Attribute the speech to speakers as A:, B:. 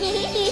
A: Sí.